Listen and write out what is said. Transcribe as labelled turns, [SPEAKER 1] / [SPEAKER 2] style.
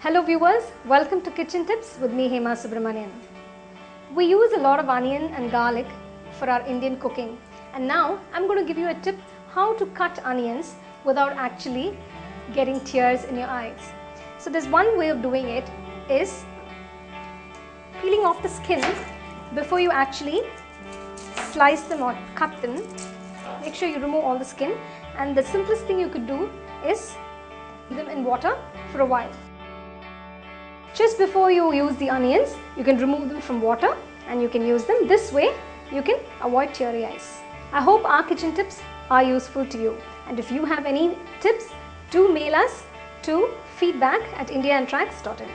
[SPEAKER 1] Hello viewers, welcome to Kitchen Tips with me Hema Subramanian. We use a lot of onion and garlic for our Indian cooking and now I'm going to give you a tip how to cut onions without actually getting tears in your eyes. So there's one way of doing it is peeling off the skin before you actually slice them or cut them. Make sure you remove all the skin and the simplest thing you could do is leave them in water for a while. Just before you use the onions, you can remove them from water and you can use them. This way, you can avoid teary eyes. I hope our kitchen tips are useful to you. And if you have any tips, do mail us to feedback at indiaandtracks.in.